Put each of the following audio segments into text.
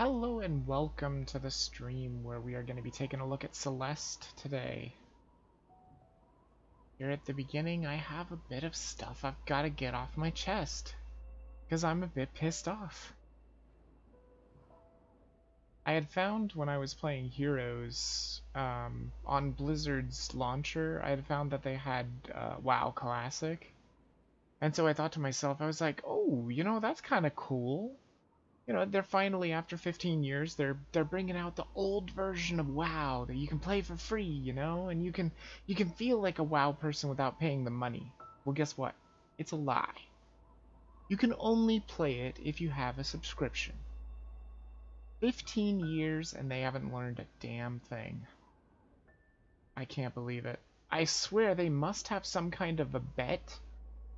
Hello and welcome to the stream where we are going to be taking a look at Celeste today. Here at the beginning I have a bit of stuff I've got to get off my chest because I'm a bit pissed off. I had found when I was playing Heroes um, on Blizzard's launcher, I had found that they had uh, WoW Classic. And so I thought to myself, I was like, oh, you know, that's kind of cool you know, they're finally after 15 years, they're they're bringing out the old version of WoW that you can play for free, you know, and you can you can feel like a WoW person without paying the money. Well, guess what? It's a lie. You can only play it if you have a subscription. 15 years and they haven't learned a damn thing. I can't believe it. I swear they must have some kind of a bet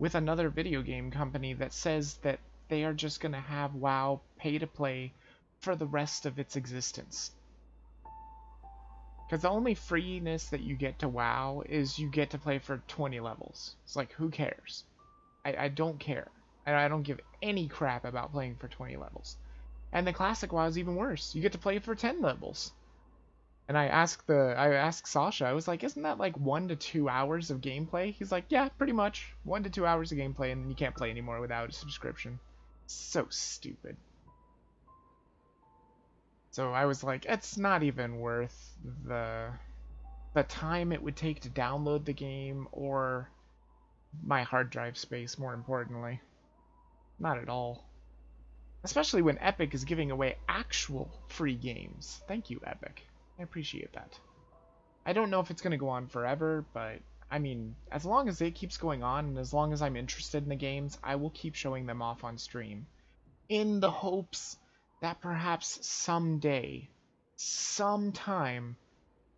with another video game company that says that they are just going to have WoW pay to play for the rest of its existence. Because the only freeness that you get to WoW is you get to play for 20 levels. It's like, who cares? I, I don't care. I, I don't give any crap about playing for 20 levels. And the classic WoW is even worse. You get to play for 10 levels. And I asked the I asked Sasha, I was like, isn't that like one to two hours of gameplay? He's like, yeah, pretty much. One to two hours of gameplay and then you can't play anymore without a subscription. So stupid. So I was like, it's not even worth the the time it would take to download the game or my hard drive space, more importantly. Not at all. Especially when Epic is giving away actual free games. Thank you, Epic. I appreciate that. I don't know if it's going to go on forever, but I mean, as long as it keeps going on and as long as I'm interested in the games, I will keep showing them off on stream. In the hopes that perhaps someday, sometime,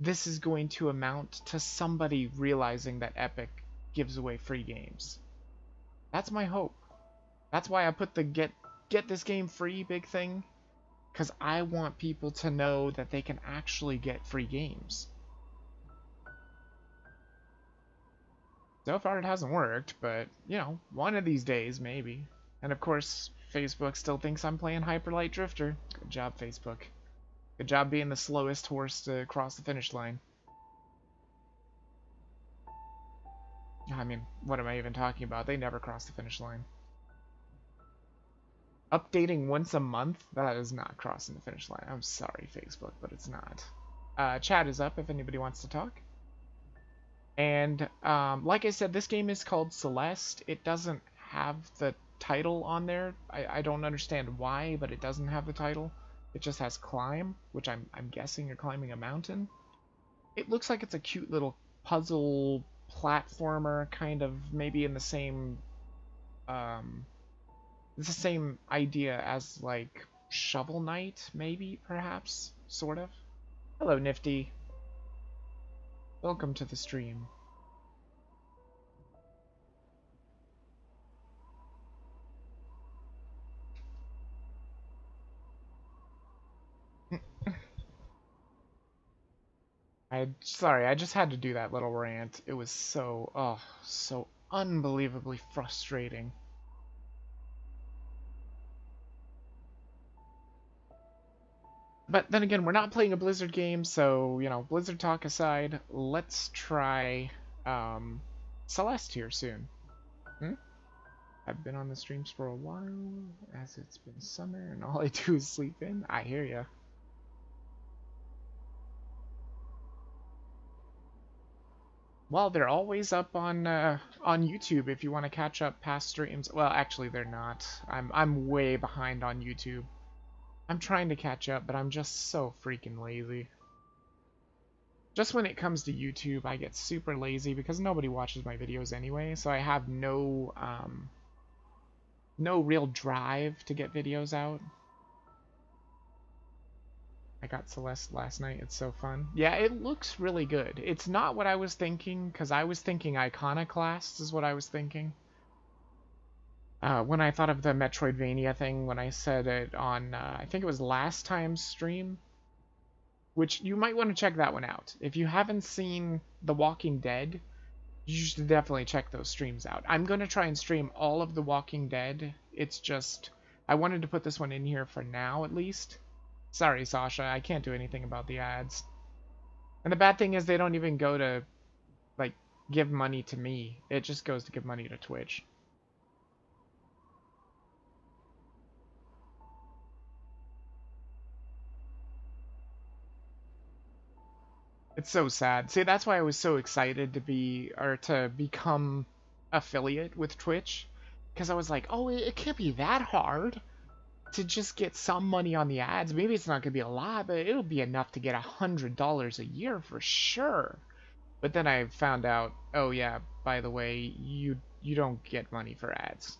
this is going to amount to somebody realizing that Epic gives away free games. That's my hope. That's why I put the get get this game free big thing cuz I want people to know that they can actually get free games. So far it hasn't worked, but, you know, one of these days, maybe. And of course, Facebook still thinks I'm playing Hyperlight Drifter. Good job, Facebook. Good job being the slowest horse to cross the finish line. I mean, what am I even talking about? They never cross the finish line. Updating once a month? That is not crossing the finish line. I'm sorry, Facebook, but it's not. Uh, chat is up if anybody wants to talk. And um, like I said, this game is called Celeste. It doesn't have the title on there. I, I don't understand why, but it doesn't have the title. It just has climb, which I'm, I'm guessing you're climbing a mountain. It looks like it's a cute little puzzle platformer, kind of maybe in the same... Um, it's the same idea as, like, Shovel Knight, maybe, perhaps? Sort of? Hello, Nifty. Welcome to the stream. I sorry, I just had to do that little rant. It was so oh, so unbelievably frustrating. But then again, we're not playing a Blizzard game, so, you know, Blizzard talk aside, let's try um, Celeste here soon. Hmm? I've been on the streams for a while, as it's been summer, and all I do is sleep in. I hear ya. Well, they're always up on uh, on YouTube if you want to catch up past streams. Well, actually, they're not. I'm I'm way behind on YouTube. I'm trying to catch up, but I'm just so freaking lazy. Just when it comes to YouTube, I get super lazy because nobody watches my videos anyway, so I have no, um, no real drive to get videos out. I got Celeste last night. It's so fun. Yeah, it looks really good. It's not what I was thinking, because I was thinking Iconoclast is what I was thinking. Uh, when I thought of the Metroidvania thing, when I said it on, uh, I think it was last time's stream, which you might want to check that one out. If you haven't seen The Walking Dead, you should definitely check those streams out. I'm going to try and stream all of The Walking Dead. It's just, I wanted to put this one in here for now, at least. Sorry, Sasha, I can't do anything about the ads. And the bad thing is they don't even go to, like, give money to me. It just goes to give money to Twitch. It's so sad. See, that's why I was so excited to be, or to become affiliate with Twitch. Because I was like, oh, it, it can't be that hard to just get some money on the ads. Maybe it's not to be a lot, but it'll be enough to get a $100 a year for sure. But then I found out, oh yeah, by the way, you you don't get money for ads.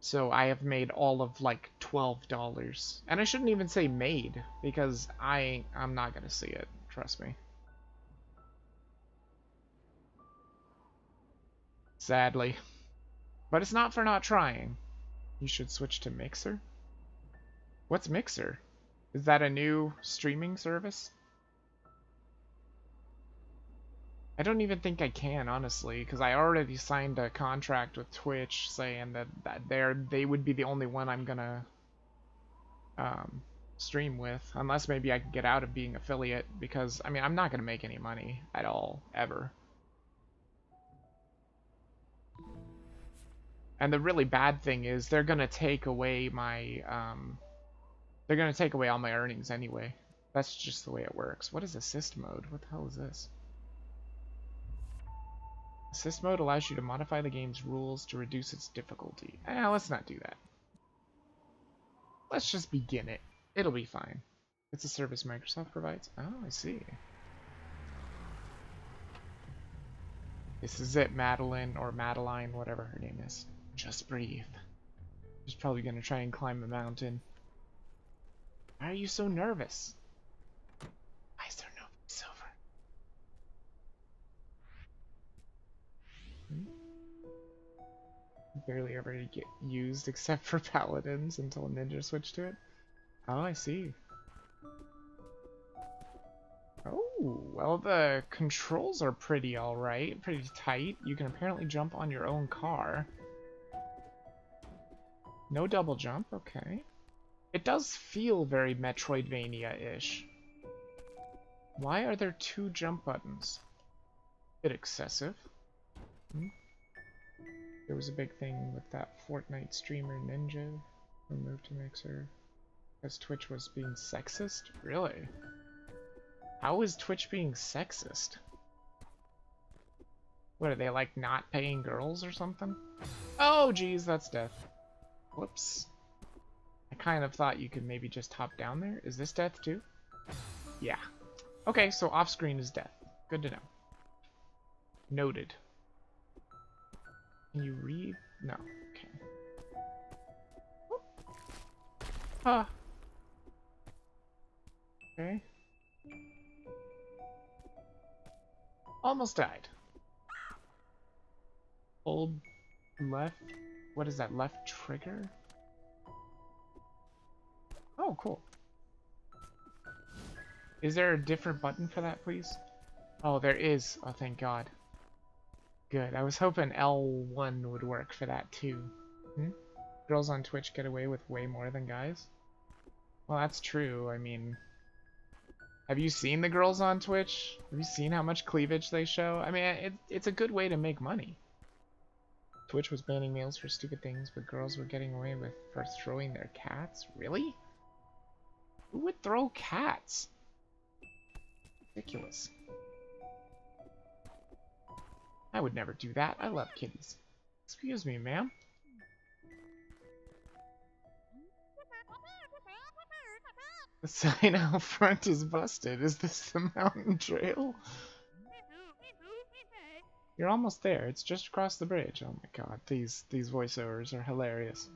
So I have made all of like $12. And I shouldn't even say made, because I, I'm not going to see it. Trust me. Sadly. But it's not for not trying. You should switch to Mixer? What's Mixer? Is that a new streaming service? I don't even think I can, honestly, because I already signed a contract with Twitch saying that, that they're, they would be the only one I'm gonna um, stream with, unless maybe I can get out of being affiliate, because, I mean, I'm not gonna make any money at all, ever. And the really bad thing is they're going to take away my, um, they're going to take away all my earnings anyway. That's just the way it works. What is assist mode? What the hell is this? Assist mode allows you to modify the game's rules to reduce its difficulty. Eh, let's not do that. Let's just begin it. It'll be fine. It's a service Microsoft provides. Oh, I see. This is it, Madeline, or Madeline, whatever her name is. Just breathe. She's probably gonna try and climb a mountain. Why are you so nervous? Why is there no silver? Hmm? Barely ever get used except for paladins until Ninja switched to it. Oh, I see. Oh, well the controls are pretty alright, pretty tight. You can apparently jump on your own car. No double jump, okay. It does feel very Metroidvania-ish. Why are there two jump buttons? A Bit excessive. Hmm? There was a big thing with that Fortnite streamer Ninja who moved to Mixer because Twitch was being sexist? Really? How is Twitch being sexist? What, are they like not paying girls or something? Oh, geez, that's death. Whoops. I kind of thought you could maybe just hop down there. Is this death too? Yeah. Okay, so off-screen is death. Good to know. Noted. Can you read? No. Okay. Huh. Okay. Almost died. Hold left what is that, left trigger? Oh, cool. Is there a different button for that, please? Oh, there is. Oh, thank God. Good. I was hoping L1 would work for that, too. Hmm? Girls on Twitch get away with way more than guys? Well, that's true. I mean... Have you seen the girls on Twitch? Have you seen how much cleavage they show? I mean, it, it's a good way to make money. Twitch was banning males for stupid things, but girls were getting away with for throwing their cats? Really? Who would throw cats? Ridiculous. I would never do that. I love kitties. Excuse me, ma'am. The sign out front is busted. Is this the mountain trail? You're almost there. It's just across the bridge. Oh my god, these these voiceovers are hilarious.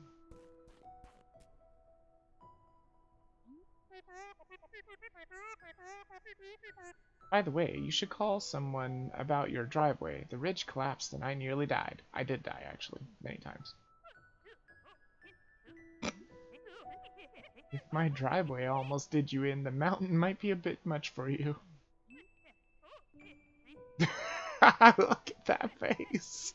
By the way, you should call someone about your driveway. The ridge collapsed and I nearly died. I did die, actually, many times. if my driveway almost did you in, the mountain might be a bit much for you. Look at that face.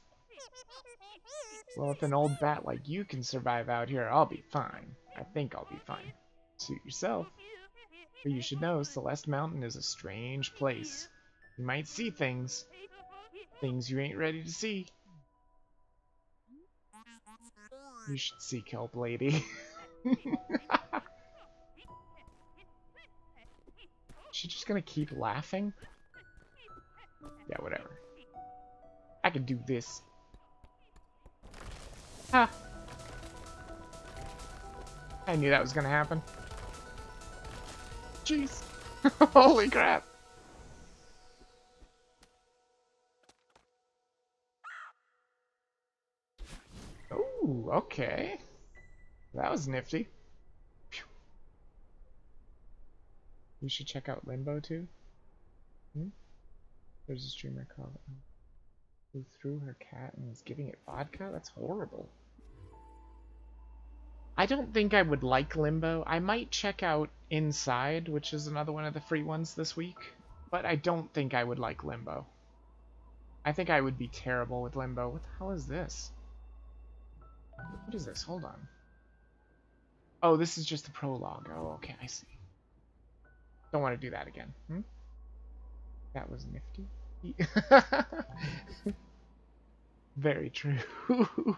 Well, if an old bat like you can survive out here, I'll be fine. I think I'll be fine. Suit yourself. But you should know Celeste Mountain is a strange place. You might see things. Things you ain't ready to see. You should seek help, lady. she just gonna keep laughing? Yeah, whatever. I can do this. Ha! I knew that was gonna happen. Jeez. Holy crap. Ooh, okay. That was nifty. Phew. You should check out Limbo too. Hmm? There's a streamer called who threw her cat and was giving it vodka? That's horrible. I don't think I would like Limbo. I might check out Inside, which is another one of the free ones this week, but I don't think I would like Limbo. I think I would be terrible with Limbo. What the hell is this? What is this? Hold on. Oh, this is just the prologue. Oh, okay, I see. Don't want to do that again. Hmm? That was nifty. Very true.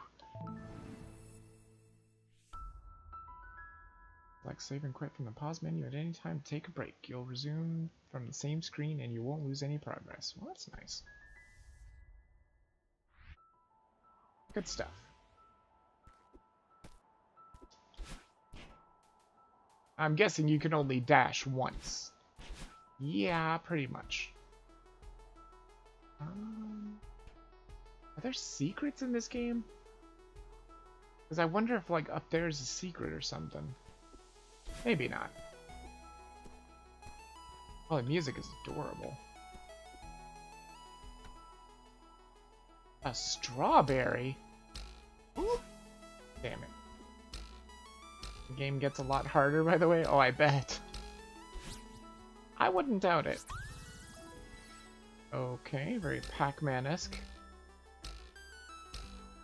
like save and quit from the pause menu at any time take a break. You'll resume from the same screen and you won't lose any progress. Well, that's nice. Good stuff. I'm guessing you can only dash once. Yeah, pretty much. Um, are there secrets in this game? Because I wonder if, like, up there is a secret or something. Maybe not. Oh, the music is adorable. A strawberry? Damn it. The game gets a lot harder, by the way. Oh, I bet. I wouldn't doubt it. Okay, very Pac-Man-esque.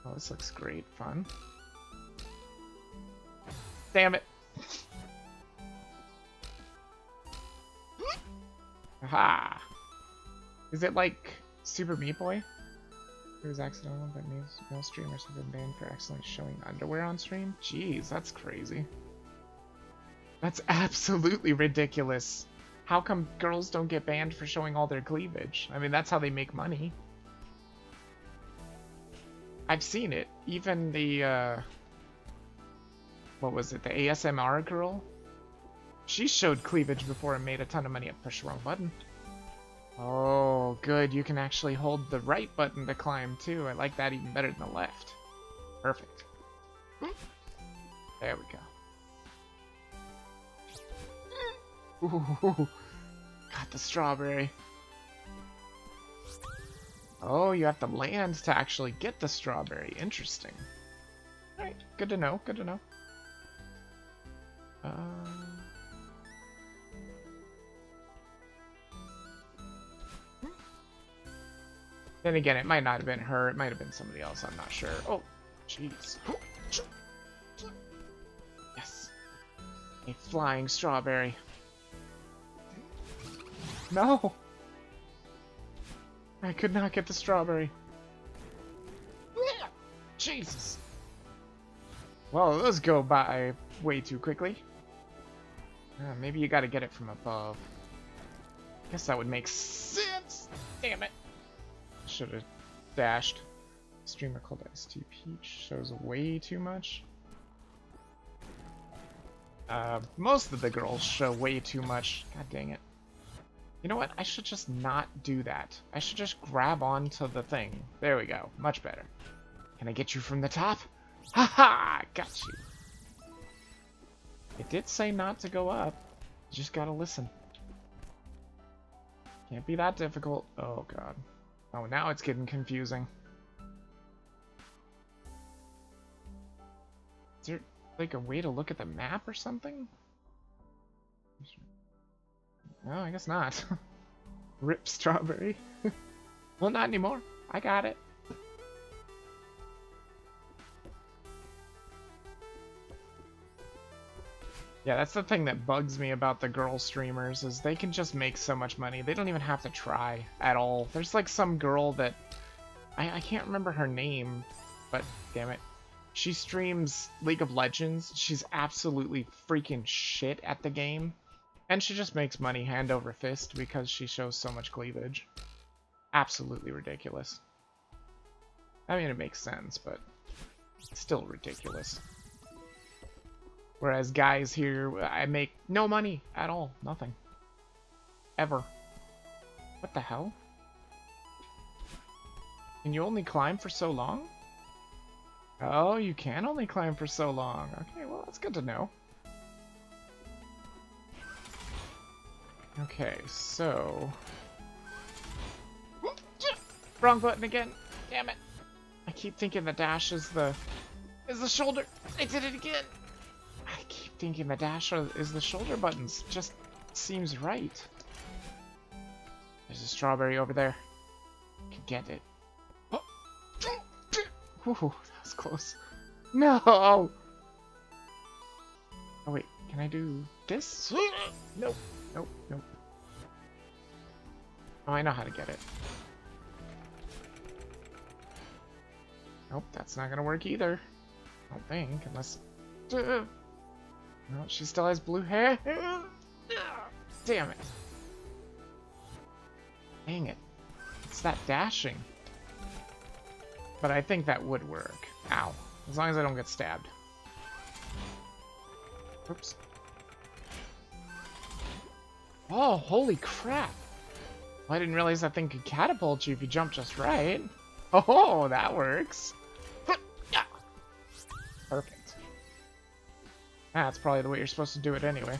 Oh, this looks great fun. Damn it! Aha! Is it like Super Meat Boy? It was accidental, but male streamers have been banned for accidentally showing underwear on stream? Jeez, that's crazy. That's absolutely ridiculous. How come girls don't get banned for showing all their cleavage? I mean, that's how they make money. I've seen it. Even the, uh... What was it? The ASMR girl? She showed cleavage before and made a ton of money. Pushed the wrong button. Oh, good. You can actually hold the right button to climb, too. I like that even better than the left. Perfect. There we go. Ooh, got the strawberry. Oh, you have to land to actually get the strawberry. Interesting. Alright, good to know, good to know. Uh... Then again, it might not have been her, it might have been somebody else, I'm not sure. Oh, jeez. Yes. A flying strawberry. No! I could not get the strawberry. Jesus. Well, those go by way too quickly. Uh, maybe you gotta get it from above. Guess that would make sense. Damn it. Should have dashed. Streamer called ST Peach shows way too much. Uh, most of the girls show way too much. God dang it. You know what? I should just not do that. I should just grab onto the thing. There we go. Much better. Can I get you from the top? Ha -ha! Got you. It did say not to go up. You just gotta listen. Can't be that difficult. Oh, God. Oh, now it's getting confusing. Is there, like, a way to look at the map or something? No, I guess not. Rip strawberry. well, not anymore. I got it. Yeah, that's the thing that bugs me about the girl streamers is they can just make so much money. They don't even have to try at all. There's like some girl that I, I can't remember her name, but damn it. She streams League of Legends. She's absolutely freaking shit at the game. And she just makes money hand over fist because she shows so much cleavage. Absolutely ridiculous. I mean, it makes sense, but still ridiculous. Whereas guys here, I make no money at all. Nothing. Ever. What the hell? Can you only climb for so long? Oh, you can only climb for so long. Okay, well, that's good to know. Okay, so... Wrong button again. Damn it. I keep thinking the dash is the... is the shoulder. I did it again. I keep thinking the dash is the shoulder buttons. Just seems right. There's a strawberry over there. Can get it. Oh. Ooh, that was close. No! Oh wait, can I do this? Nope, nope, nope. Oh, I know how to get it. Nope, that's not gonna work either. I don't think, unless... No, she still has blue hair. Damn it. Dang it. It's that dashing. But I think that would work. Ow. As long as I don't get stabbed. Oops. Oh, holy crap. Well, I didn't realize that thing could catapult you if you jump just right. Oh, that works. Perfect. That's probably the way you're supposed to do it anyway.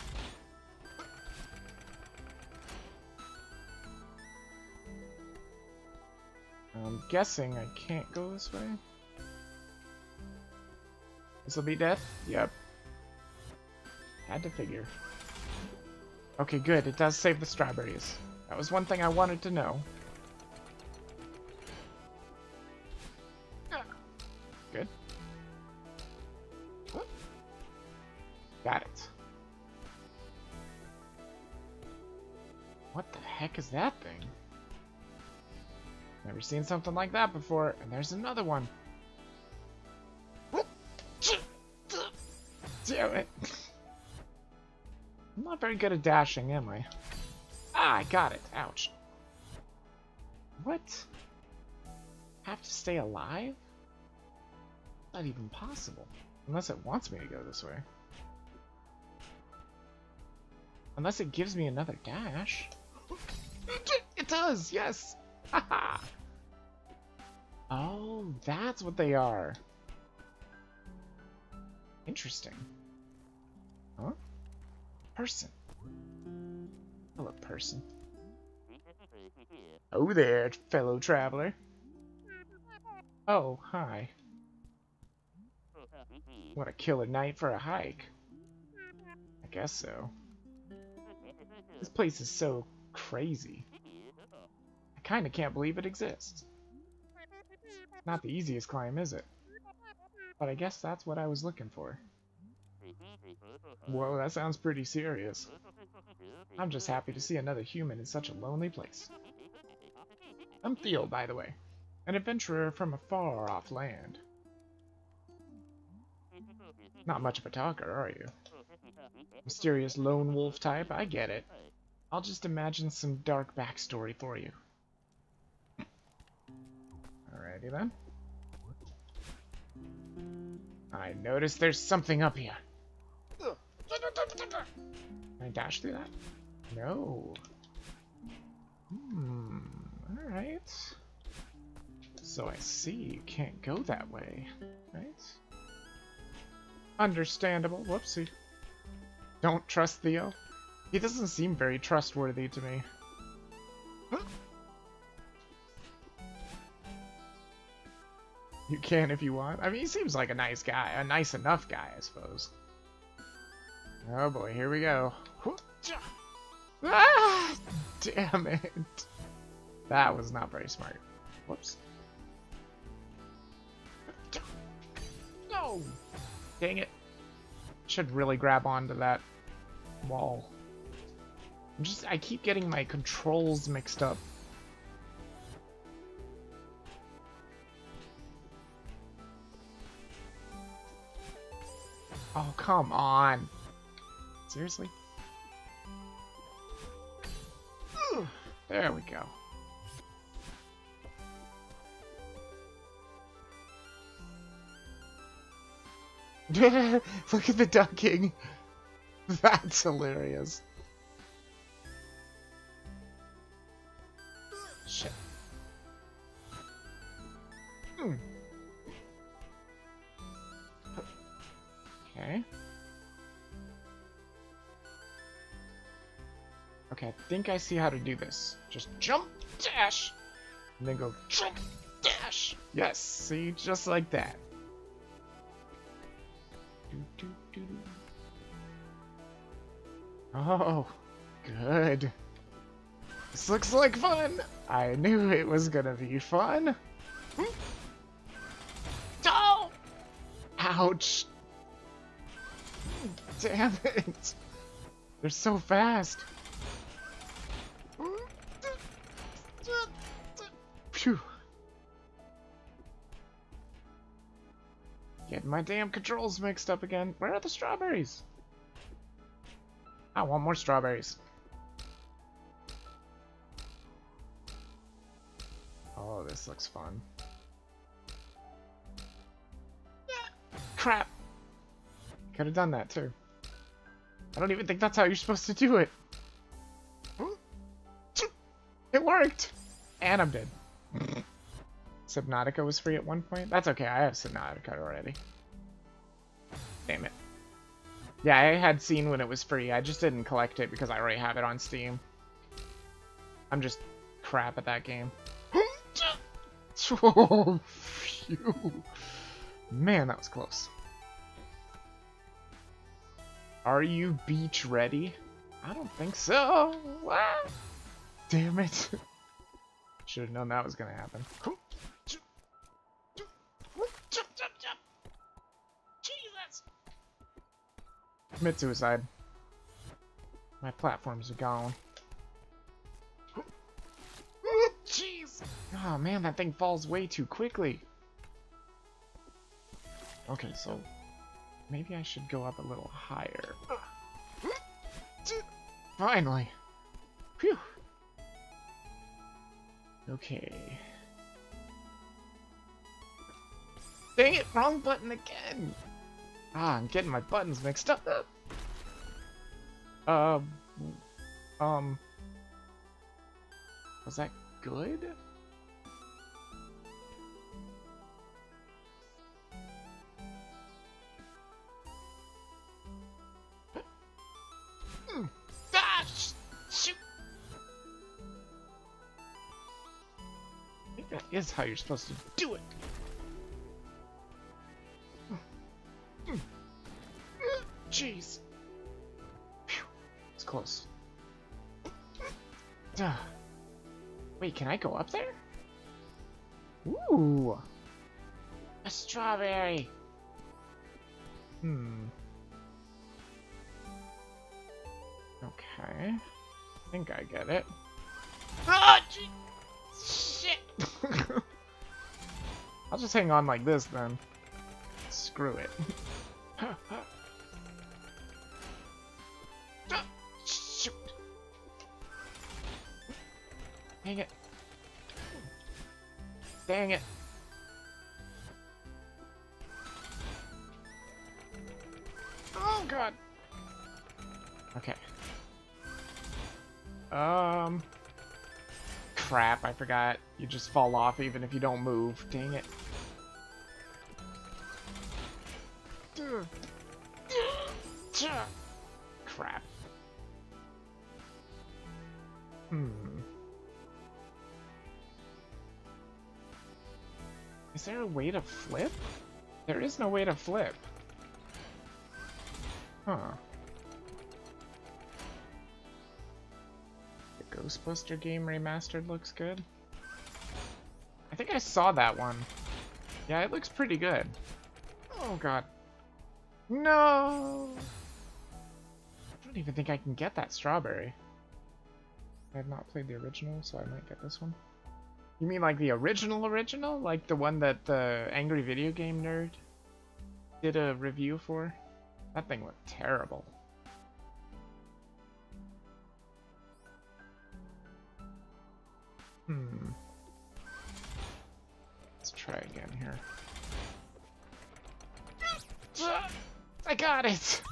I'm guessing I can't go this way. This'll be death? Yep. Had to figure. Okay, good. It does save the strawberries. That was one thing I wanted to know. Good. Got it. What the heck is that thing? Never seen something like that before. And there's another one. Damn it. Not very good at dashing, am I? Ah, I got it. Ouch. What? Have to stay alive? Not even possible. Unless it wants me to go this way. Unless it gives me another dash. It does, yes! Oh, that's what they are. Interesting. Huh? Person. Hello, person. Oh there, fellow traveler. Oh, hi. What a killer night for a hike. I guess so. This place is so crazy. I kinda can't believe it exists. Not the easiest climb, is it? But I guess that's what I was looking for. Whoa, that sounds pretty serious. I'm just happy to see another human in such a lonely place. I'm Theo, by the way. An adventurer from a far-off land. Not much of a talker, are you? Mysterious lone wolf type? I get it. I'll just imagine some dark backstory for you. Alrighty then. I notice there's something up here. Can I dash through that? No. Hmm. Alright. So I see you can't go that way, right? Understandable. Whoopsie. Don't trust Theo. He doesn't seem very trustworthy to me. You can if you want. I mean, he seems like a nice guy. A nice enough guy, I suppose. Oh boy, here we go. Ah! Damn it. That was not very smart. Whoops. No! Dang it. Should really grab onto that wall. I'm just, I keep getting my controls mixed up. Oh, come on. Seriously? There we go. Look at the ducking. That's hilarious. Shit. Hmm. Okay. Okay, I think I see how to do this. Just jump, dash, and then go jump, dash. Yes, see, just like that. Oh, good. This looks like fun. I knew it was gonna be fun. Oh! Ouch. Damn it. They're so fast. Phew. Getting my damn controls mixed up again. Where are the strawberries? I want more strawberries. Oh, this looks fun. Crap. Could have done that too. I don't even think that's how you're supposed to do it. It worked! And I'm dead. Subnautica was free at one point? That's okay, I have Subnautica already. Damn it. Yeah, I had seen when it was free, I just didn't collect it because I already have it on Steam. I'm just crap at that game. oh. Man, that was close. Are you beach ready? I don't think so. What? Damn it. Should have known that was going to happen. Jesus! Commit suicide. My platforms are gone. Jeez! Oh man, that thing falls way too quickly. Okay, so maybe I should go up a little higher. Finally! Okay. Dang it, wrong button again! Ah, I'm getting my buttons mixed up. Um, um, was that good? That is how you're supposed to do it. Jeez. Phew. It's close. Wait, can I go up there? Ooh. A strawberry. Hmm. Okay. I think I get it. Ah, shit! I'll just hang on like this then. Screw it. forgot. You just fall off even if you don't move. Dang it. Crap. Hmm. Is there a way to flip? There is no way to flip. Huh. Ghostbuster game remastered looks good. I think I saw that one. Yeah, it looks pretty good. Oh god. No! I don't even think I can get that strawberry. I have not played the original, so I might get this one. You mean like the original original? Like the one that the Angry Video Game Nerd did a review for? That thing looked terrible. Hmm. Let's try again here. I got it!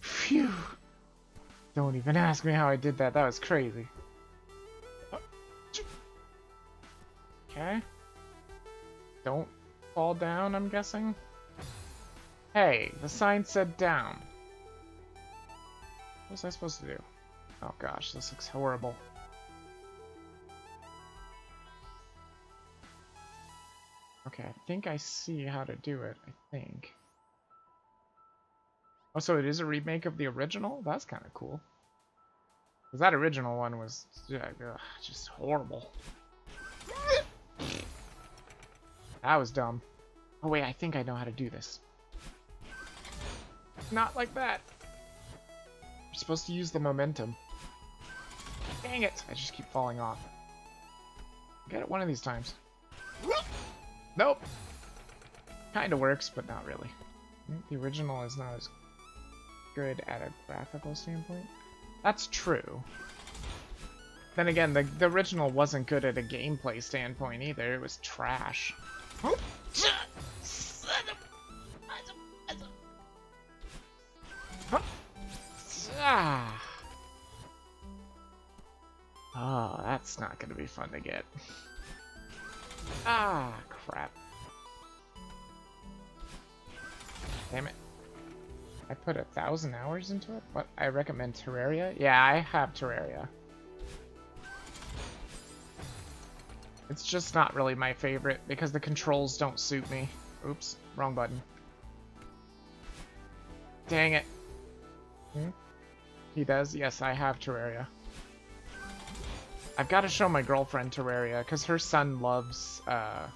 Phew. Don't even ask me how I did that. That was crazy. Okay. Don't fall down, I'm guessing. Hey, the sign said down. What was I supposed to do? Oh gosh, this looks horrible. Okay, I think I see how to do it, I think. Oh, so it is a remake of the original? That's kind of cool. Because that original one was ugh, just horrible. That was dumb. Oh wait, I think I know how to do this. Not like that. You're supposed to use the momentum. Dang it! I just keep falling off. Get it one of these times. Nope! Kinda works, but not really. The original is not as good at a graphical standpoint. That's true. Then again, the, the original wasn't good at a gameplay standpoint either. It was trash. Ah. Oh, that's not gonna be fun to get. Ah, crap. Damn it. I put a thousand hours into it? What? I recommend Terraria? Yeah, I have Terraria. It's just not really my favorite because the controls don't suit me. Oops, wrong button. Dang it. Hmm? He does? Yes, I have Terraria. I've got to show my girlfriend Terraria because her son loves uh,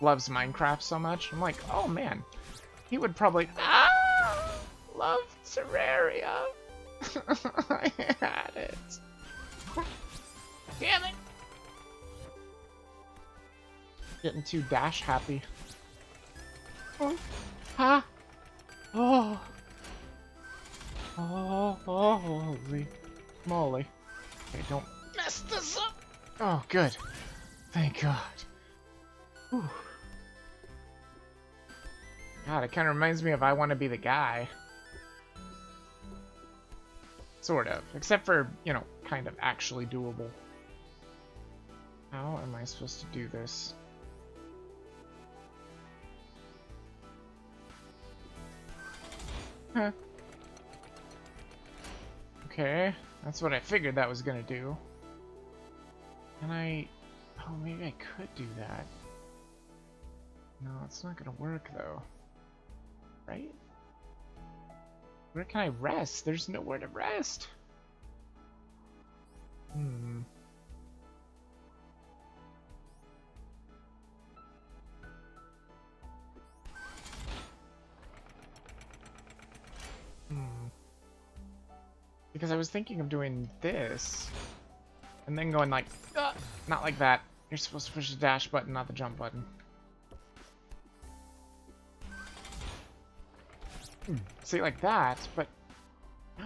loves Minecraft so much. I'm like, oh man, he would probably ah, love Terraria. I had it. Damn it. Getting too dash happy. Oh. Oh. Oh, oh, holy moly. Okay, don't mess this up. Oh, good. Thank God. Whew. God, it kind of reminds me of I Want to Be the Guy. Sort of. Except for, you know, kind of actually doable. How am I supposed to do this? Huh. Okay, that's what I figured that was gonna do. And I... Oh, maybe I could do that. No, it's not gonna work, though. Right? Where can I rest? There's nowhere to rest. Hmm. Hmm. Because I was thinking of doing this, and then going like, uh, not like that. You're supposed to push the dash button, not the jump button. Hmm. See, like that, but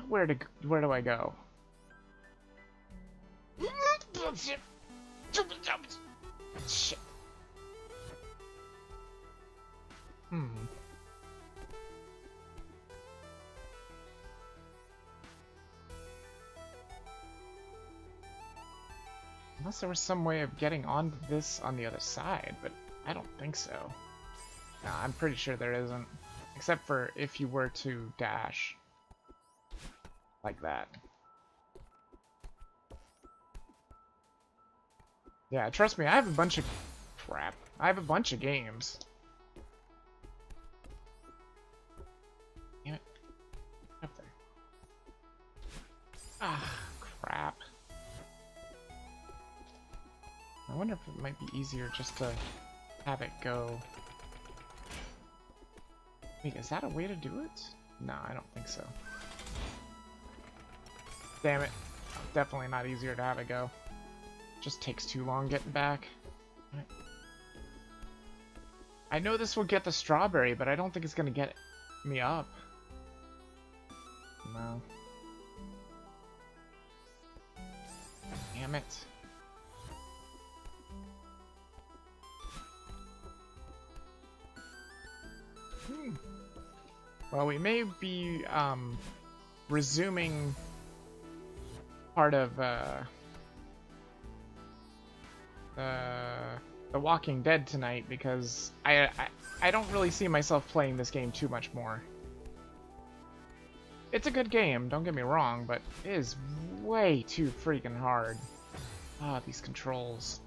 where to. Where do I go? Shit. Hmm. Unless there was some way of getting onto this on the other side, but I don't think so. No, I'm pretty sure there isn't. Except for if you were to dash. Like that. Yeah, trust me, I have a bunch of... Crap. I have a bunch of games. Damn it. Up there. Ah, I wonder if it might be easier just to have it go. Wait, is that a way to do it? No, I don't think so. Damn it. Definitely not easier to have it go. Just takes too long getting back. I know this will get the strawberry, but I don't think it's going to get me up. No. Damn it. Well, we may be um, resuming part of uh, The Walking Dead tonight because I, I I don't really see myself playing this game too much more. It's a good game, don't get me wrong, but it is way too freaking hard. Ah, these controls.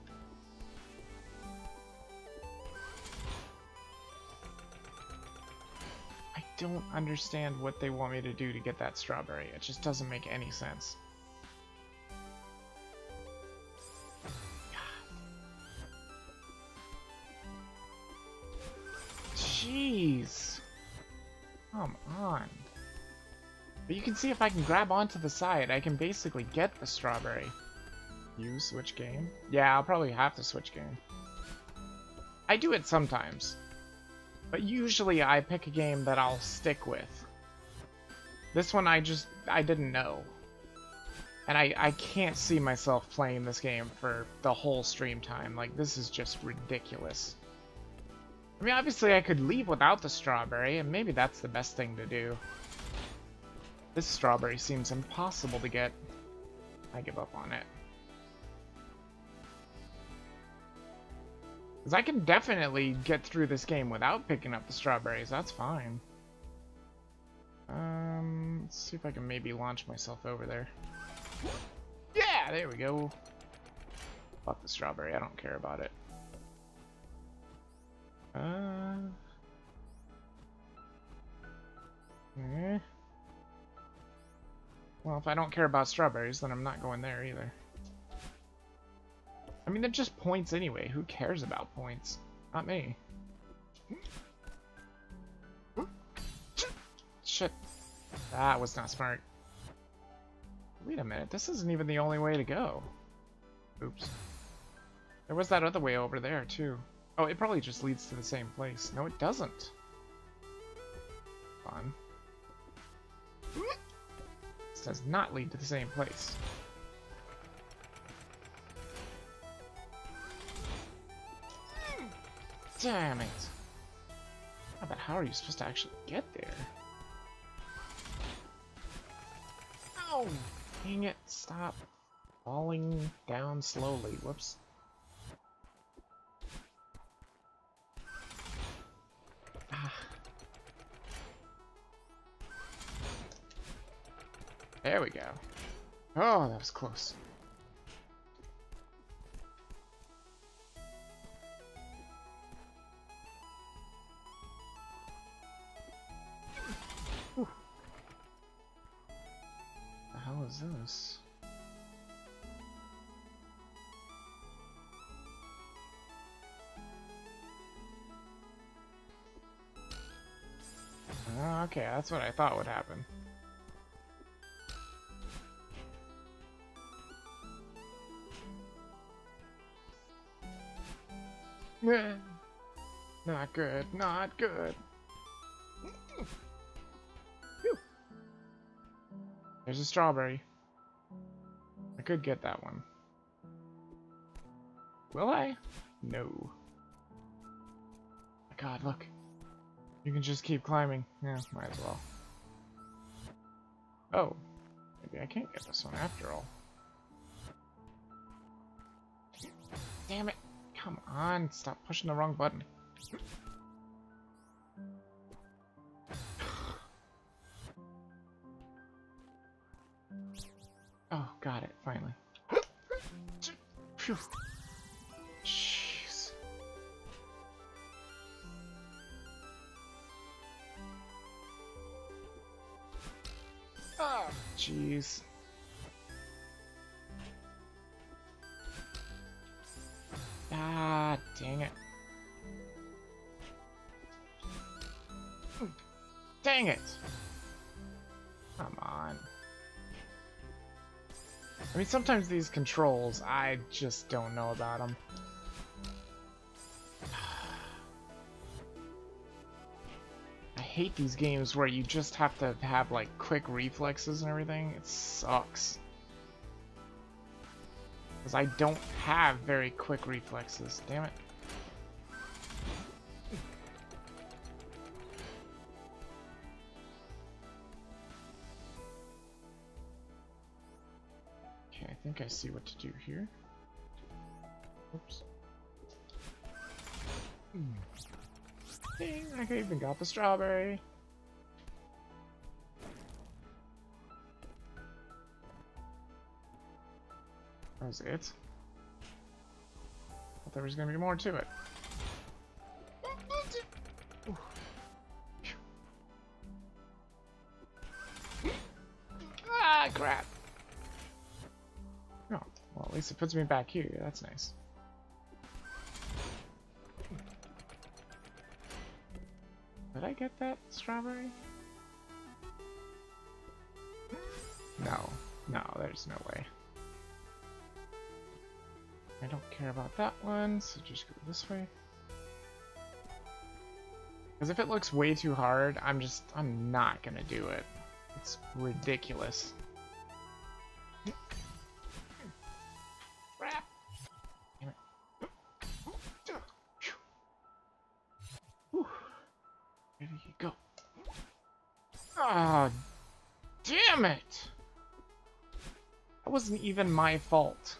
Don't understand what they want me to do to get that strawberry. It just doesn't make any sense. Jeez. Come on. But you can see if I can grab onto the side, I can basically get the strawberry. You switch game? Yeah, I'll probably have to switch game. I do it sometimes. But usually I pick a game that I'll stick with. This one I just, I didn't know. And I, I can't see myself playing this game for the whole stream time. Like, this is just ridiculous. I mean, obviously I could leave without the strawberry, and maybe that's the best thing to do. This strawberry seems impossible to get. I give up on it. Because I can definitely get through this game without picking up the strawberries, that's fine. Um, let's see if I can maybe launch myself over there. Yeah, there we go. Fuck the strawberry, I don't care about it. Uh... Eh. Well, if I don't care about strawberries, then I'm not going there either. I mean, they're just points anyway. Who cares about points? Not me. Shit. That was not smart. Wait a minute, this isn't even the only way to go. Oops. There was that other way over there, too. Oh, it probably just leads to the same place. No, it doesn't. Fun. This does not lead to the same place. Damn it! but how are you supposed to actually get there? Oh, dang it, stop falling down slowly. Whoops. Ah. There we go. Oh, that was close. Is this? Oh, okay, that's what I thought would happen. Not good, not good. There's a strawberry. Could get that one. Will I? No. God, look. You can just keep climbing. Yeah, might as well. Oh. Maybe I can't get this one after all. Damn it. Come on, stop pushing the wrong button. Jeez. Oh, jeez. Ah, dang it. Dang it! Mean, sometimes these controls, I just don't know about them. I hate these games where you just have to have, like, quick reflexes and everything. It sucks. Because I don't have very quick reflexes. Damn it. See what to do here. Oops. Ding, I even got the strawberry. That was it. Thought there was gonna be more to it. ah, crap. Least it puts me back here. That's nice. Did I get that strawberry? No. No, there's no way. I don't care about that one, so just go this way. Because if it looks way too hard, I'm just, I'm not gonna do it. It's ridiculous. Even my fault.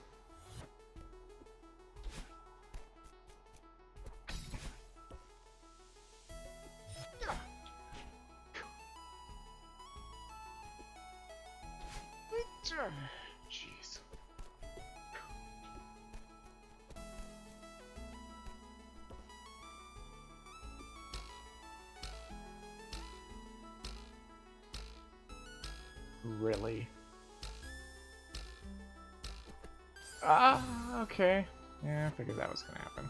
Really? Ah, okay. Yeah, I figured that was gonna happen.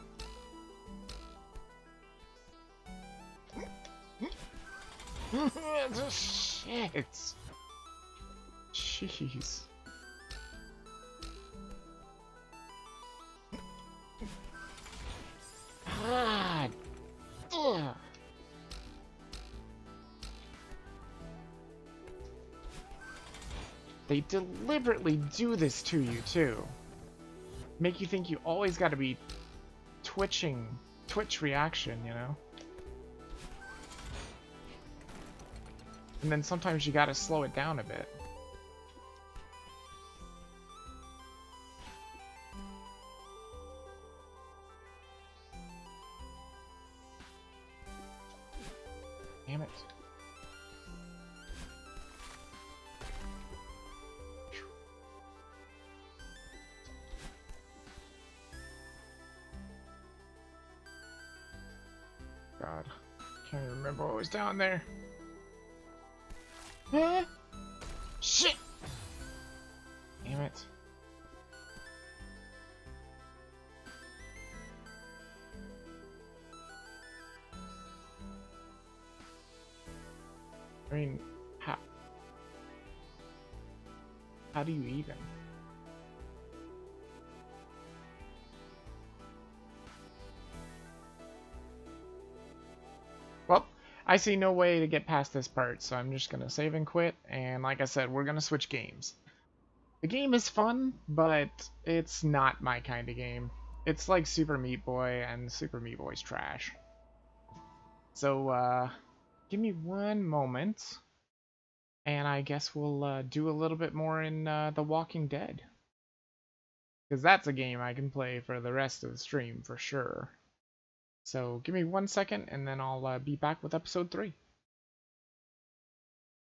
Shit. Jeez. They deliberately do this to you, too. Make you think you always gotta be twitching, twitch reaction, you know? And then sometimes you gotta slow it down a bit. Can't even remember what was down there. Huh? I see no way to get past this part, so I'm just gonna save and quit, and like I said, we're gonna switch games. The game is fun, but it's not my kind of game. It's like Super Meat Boy, and Super Meat Boy's trash. So, uh, give me one moment, and I guess we'll uh, do a little bit more in uh, The Walking Dead. Because that's a game I can play for the rest of the stream, for sure. So give me one second, and then I'll uh, be back with episode 3.